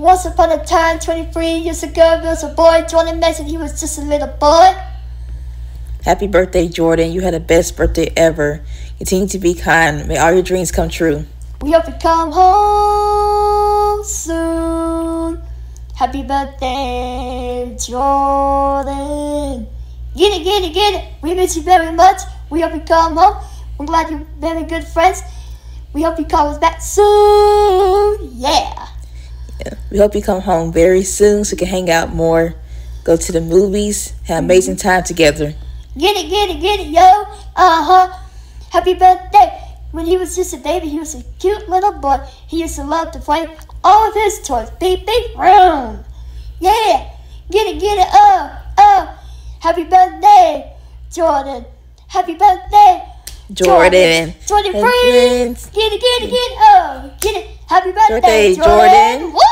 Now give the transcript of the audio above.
Once upon a time, 23 years ago, there was a boy, Jordan Mason. He was just a little boy. Happy birthday, Jordan. You had the best birthday ever. Continue to be kind. May all your dreams come true. We hope you come home soon. Happy birthday, Jordan. Get it, get it, get it. We miss you very much. We hope you come home. We're glad you're very good friends. We hope you call us back soon. Yeah. We hope you come home very soon so we can hang out more, go to the movies, have amazing mm-hmm. time together. Get it, get it, get it, yo. Uh huh. Happy birthday. When he was just a baby, he was a cute little boy. He used to love to play all of his toys. Beep, beep, room. Yeah. Get it, get it, oh, oh. Happy birthday, Jordan. Happy birthday, Jordan. Jordan Hey, friends. Get it, get it, get it, oh. Get it. Happy birthday, Birthday, Jordan. Jordan.